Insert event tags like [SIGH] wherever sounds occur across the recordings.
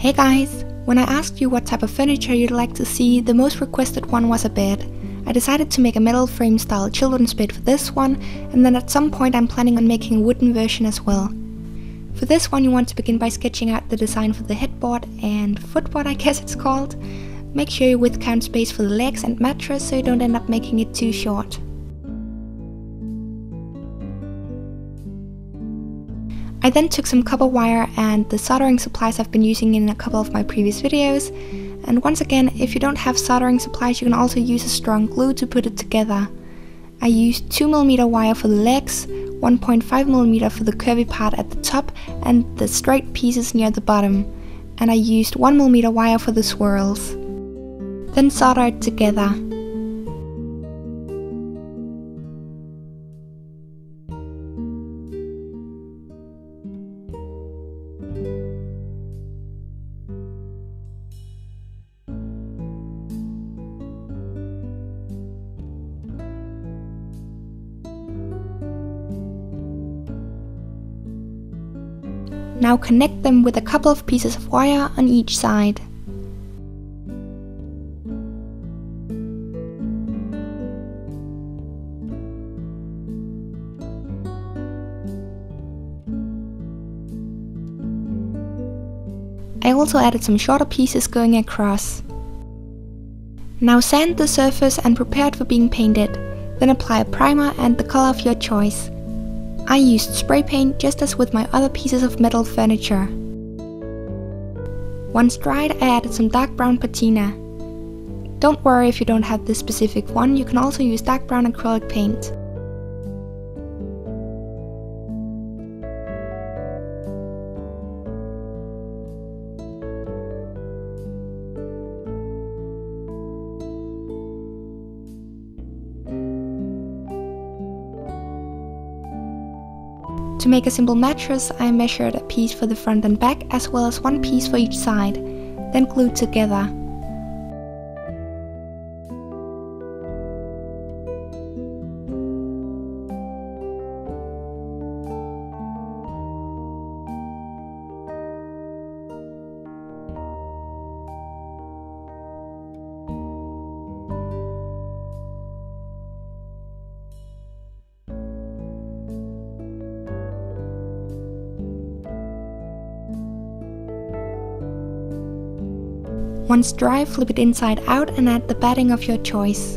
Hey guys! When I asked you what type of furniture you'd like to see, the most requested one was a bed. I decided to make a metal frame style children's bed for this one, and then at some point I'm planning on making a wooden version as well. For this one you want to begin by sketching out the design for the headboard and footboard I [LAUGHS] guess it's called. Make sure you width count space for the legs and mattress so you don't end up making it too short. I then took some copper wire and the soldering supplies I've been using in a couple of my previous videos. And once again, if you don't have soldering supplies, you can also use a strong glue to put it together. I used 2mm wire for the legs, 1.5mm for the curvy part at the top and the straight pieces near the bottom. And I used 1mm wire for the swirls. Then solder it together. Now connect them with a couple of pieces of wire on each side. I also added some shorter pieces going across. Now sand the surface and prepare it for being painted, then apply a primer and the color of your choice. I used spray paint just as with my other pieces of metal furniture. Once dried, I added some dark brown patina. Don't worry if you don't have this specific one, you can also use dark brown acrylic paint. To make a simple mattress, I measured a piece for the front and back as well as one piece for each side, then glued together. Once dry, flip it inside out and add the batting of your choice.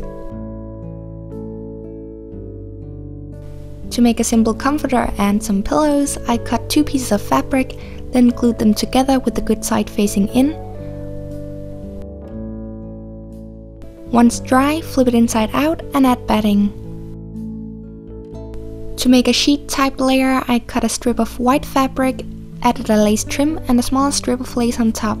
To make a simple comforter and some pillows, I cut two pieces of fabric, then glued them together with the good side facing in. Once dry, flip it inside out and add batting. To make a sheet type layer, I cut a strip of white fabric, added a lace trim and a small strip of lace on top.